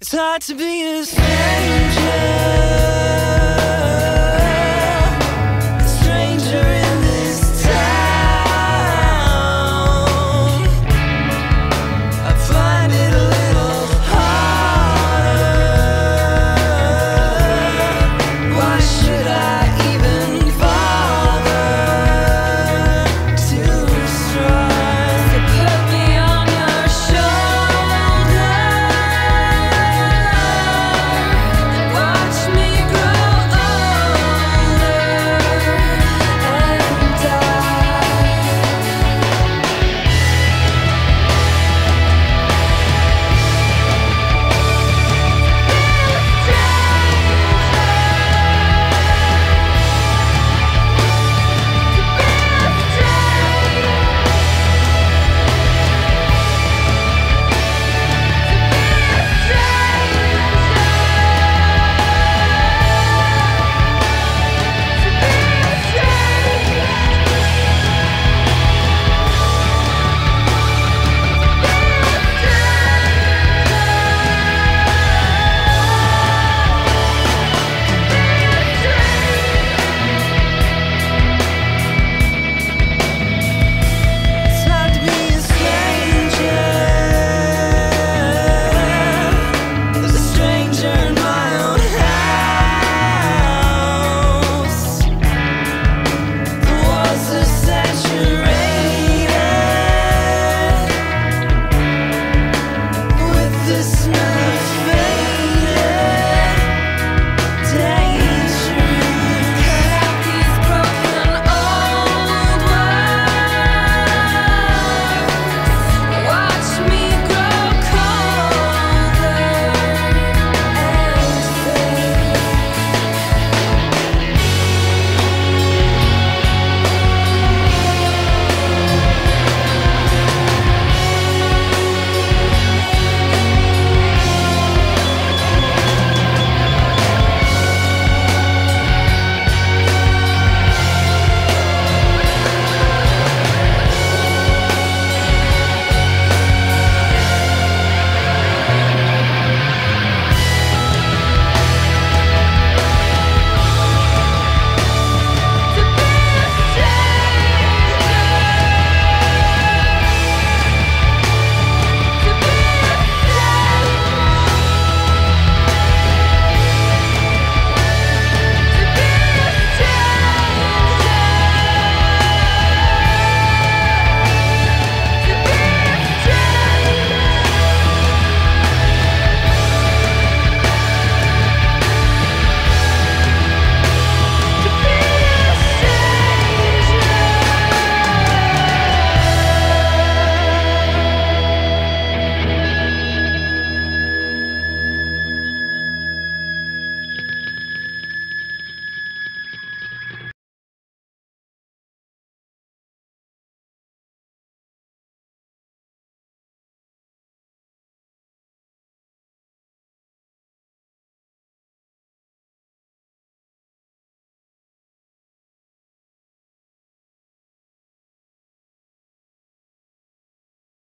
It's hard to be a stranger.